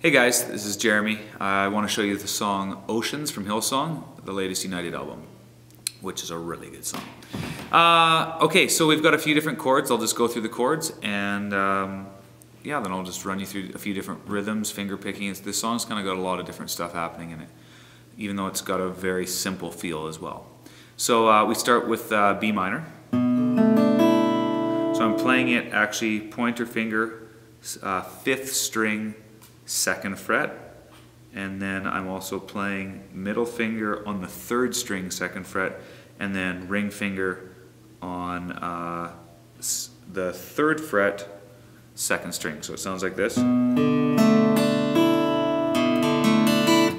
Hey guys, this is Jeremy. I want to show you the song Oceans from Hillsong, the latest United album, which is a really good song. Uh, okay, so we've got a few different chords. I'll just go through the chords and um, yeah, then I'll just run you through a few different rhythms, finger picking. This song's kind of got a lot of different stuff happening in it, even though it's got a very simple feel as well. So uh, we start with uh, B minor. So I'm playing it actually pointer finger, uh, fifth string, second fret, and then I'm also playing middle finger on the third string, second fret, and then ring finger on uh, the third fret, second string. So it sounds like this.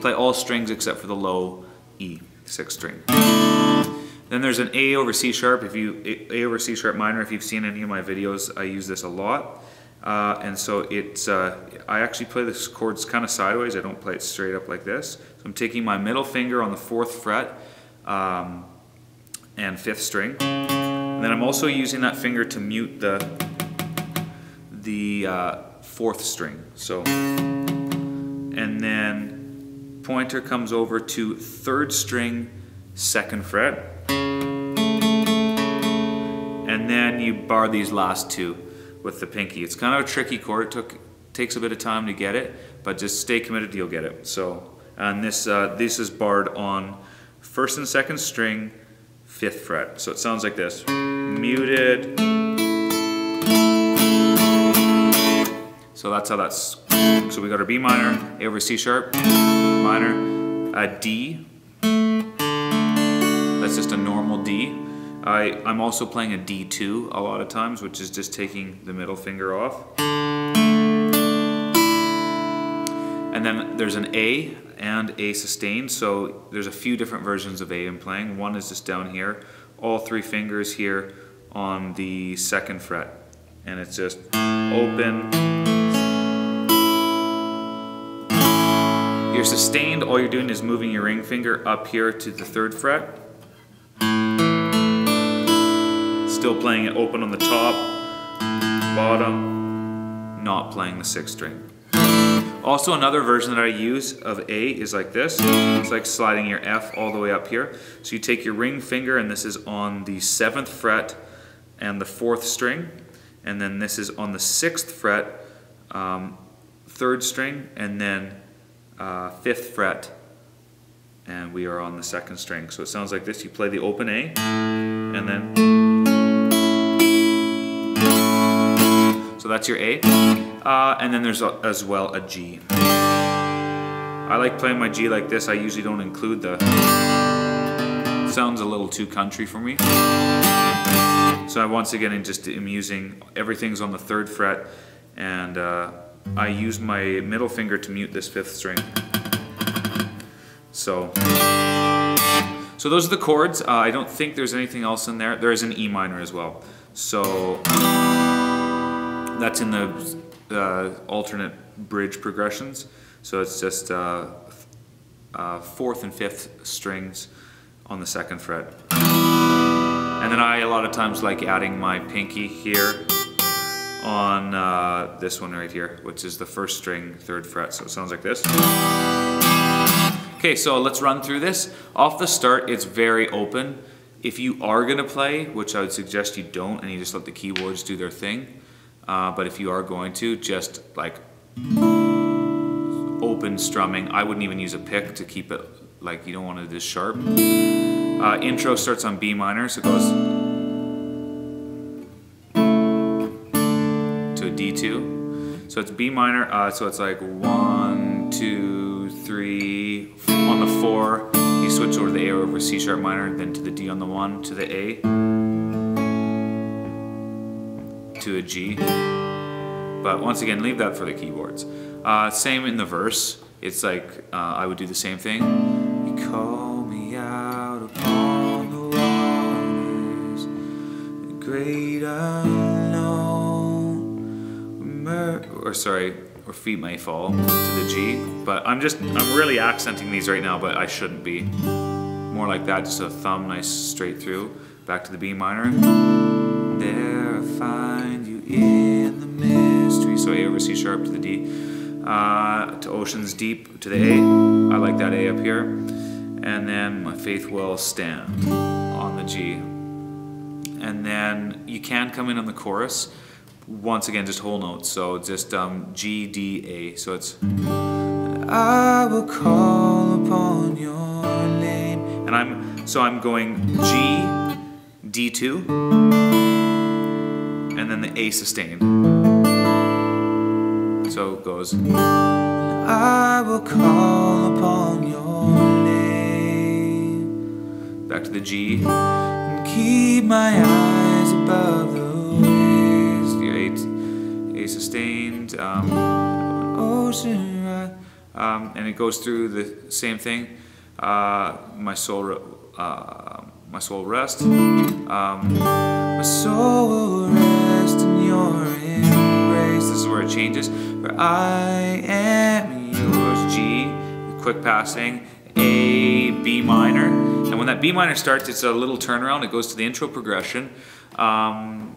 Play all strings except for the low E, sixth string. Then there's an A over C sharp. If you A over C sharp minor, if you've seen any of my videos, I use this a lot. Uh, and so it's, uh, I actually play this chords kind of sideways. I don't play it straight up like this. So I'm taking my middle finger on the fourth fret um, and fifth string. And then I'm also using that finger to mute the, the uh, fourth string. So, and then pointer comes over to third string, second fret. And then you bar these last two with the pinky. It's kind of a tricky chord. It took, takes a bit of time to get it, but just stay committed, you'll get it. So, and this, uh, this is barred on first and second string, fifth fret. So it sounds like this. Muted. So that's how that's, so we got our B minor, A over C sharp, minor, a D. That's just a normal D. I, I'm also playing a D2 a lot of times, which is just taking the middle finger off. And then there's an A and A sustained, so there's a few different versions of A I'm playing. One is just down here, all three fingers here on the second fret. And it's just open. You're sustained, all you're doing is moving your ring finger up here to the third fret Still playing it open on the top, bottom, not playing the sixth string. Also another version that I use of A is like this. It's like sliding your F all the way up here. So you take your ring finger and this is on the seventh fret and the fourth string. And then this is on the sixth fret, um, third string, and then uh, fifth fret, and we are on the second string. So it sounds like this. You play the open A, and then So that's your A. Uh, and then there's a, as well a G. I like playing my G like this. I usually don't include the... Sounds a little too country for me. So I once again am just am using, everything's on the third fret and uh, I use my middle finger to mute this fifth string. So, so those are the chords. Uh, I don't think there's anything else in there. There is an E minor as well. So that's in the uh, alternate bridge progressions. So it's just uh, uh, fourth and fifth strings on the second fret. And then I a lot of times like adding my pinky here on uh, this one right here, which is the first string, third fret. So it sounds like this. Okay, so let's run through this. Off the start, it's very open. If you are gonna play, which I would suggest you don't, and you just let the keyboards do their thing, uh, but if you are going to, just like open strumming. I wouldn't even use a pick to keep it like you don't want it this sharp. Uh, intro starts on B minor, so it goes to a D2. So it's B minor, uh, so it's like one, two, three, on the four, you switch over to the A over C sharp minor, then to the D on the one, to the A to a G. But once again, leave that for the keyboards. Uh, same in the verse. It's like uh, I would do the same thing. You call me out upon the waters, the great unknown, or sorry, or feet may fall to the G. But I'm just, I'm really accenting these right now, but I shouldn't be. More like that, just a thumb nice straight through. Back to the B minor. Find you in the mystery. So A over C sharp to the D. Uh, to Oceans Deep to the A. I like that A up here. And then My Faith Will Stand on the G. And then you can come in on the chorus. Once again, just whole notes. So just um, G, D, A. So it's I will call upon your name. And I'm so I'm going G, D2, and then the A sustained. So it goes. I will call upon your name. Back to the G. And keep my eyes above the waves. The A, A sustained. Um, ocean um, and it goes through the same thing. Uh, my soul, uh, my soul rest. Um, my soul rest changes. For I am yours. G, quick passing. A, B minor. And when that B minor starts, it's a little turnaround. It goes to the intro progression. Um,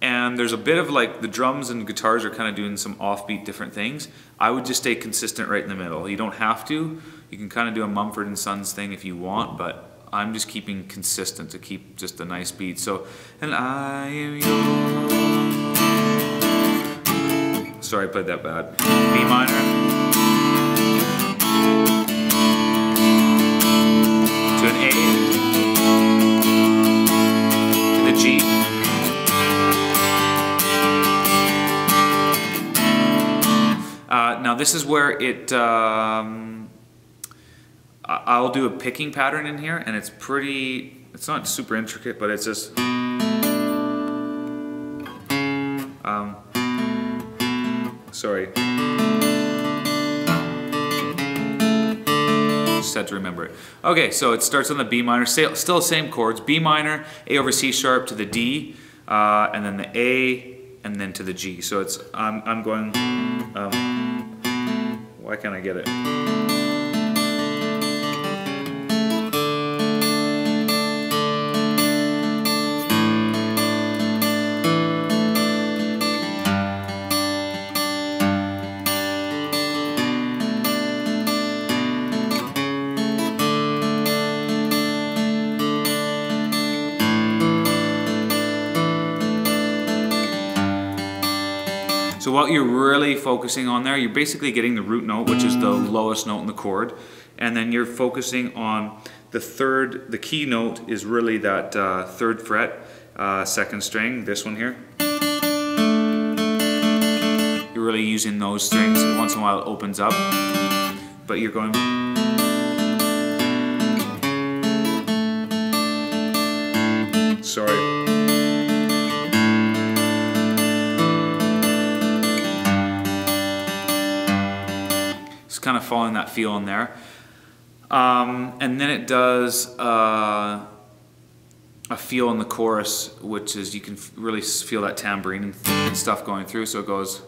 and there's a bit of like the drums and guitars are kind of doing some offbeat different things. I would just stay consistent right in the middle. You don't have to. You can kind of do a Mumford and Sons thing if you want, but I'm just keeping consistent to keep just a nice beat. So, and I am yours. Sorry, I played that bad. B minor. To an A. To the G. Uh, now this is where it, um, I'll do a picking pattern in here and it's pretty, it's not super intricate, but it's just, um, sorry. Just had to remember it. Okay, so it starts on the B minor, still the same chords, B minor, A over C sharp to the D, uh, and then the A, and then to the G. So it's, I'm, I'm going, um, why can't I get it? So what you're really focusing on there, you're basically getting the root note, which is the lowest note in the chord, and then you're focusing on the third, the key note is really that uh, third fret, uh, second string, this one here. You're really using those strings. Once in a while it opens up, but you're going following that feel in there. Um, and then it does uh, a feel in the chorus, which is you can really feel that tambourine and stuff going through. So it goes.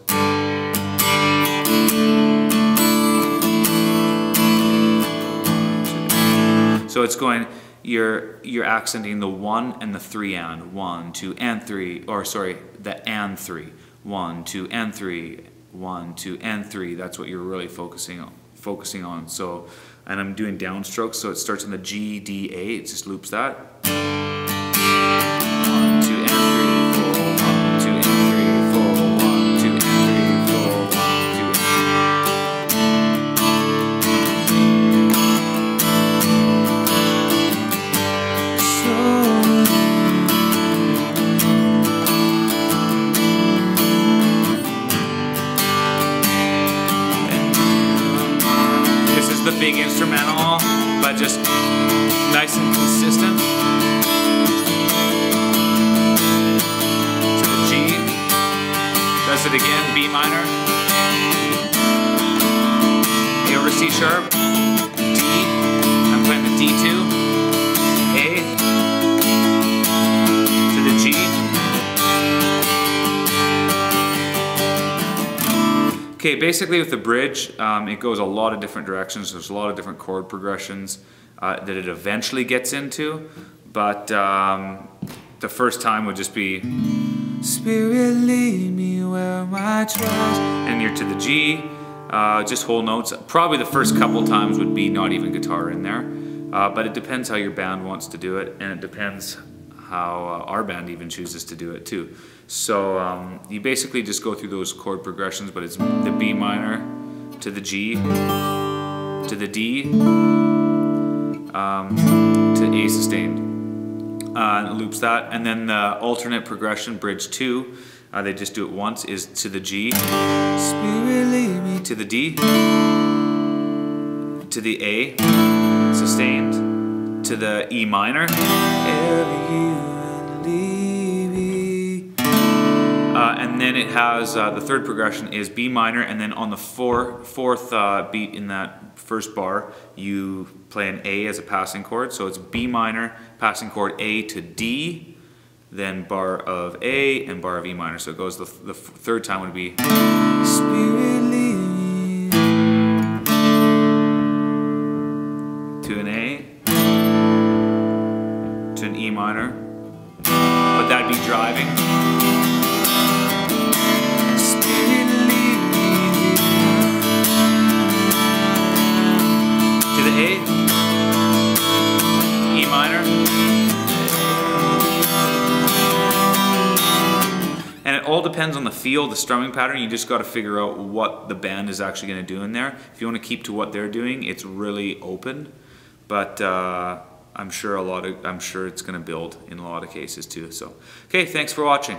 So it's going, you're you're accenting the one and the three and one, two and three, or sorry, the and three, one, two and three, one, two, and three. That's what you're really focusing on. Focusing on. So, and I'm doing downstrokes, so it starts in the G, D, A. It just loops that. Instrumental, but just nice and consistent. To the G. Does it again, B minor. A over C sharp. D. I'm playing the D2. Okay, basically with the bridge, um, it goes a lot of different directions. There's a lot of different chord progressions uh, that it eventually gets into, but um, the first time would just be Spirit lead me where my trust, and you're to the G, uh, just whole notes. Probably the first couple times would be not even guitar in there, uh, but it depends how your band wants to do it, and it depends how uh, our band even chooses to do it too. So um, you basically just go through those chord progressions, but it's the B minor to the G to the D um, to A sustained. Uh, loops that, and then the alternate progression, bridge two, uh, they just do it once, is to the G, to the D, to the A, sustained, to the E minor, and. Uh, and then it has uh, the third progression is B minor, and then on the four, fourth uh, beat in that first bar, you play an A as a passing chord. So it's B minor, passing chord A to D, then bar of A and bar of E minor. So it goes the, the third time would be driving. To the A, E minor, and it all depends on the feel, the strumming pattern. You just got to figure out what the band is actually going to do in there. If you want to keep to what they're doing, it's really open, but uh, I'm sure a lot of I'm sure it's going to build in a lot of cases too. So, okay, thanks for watching.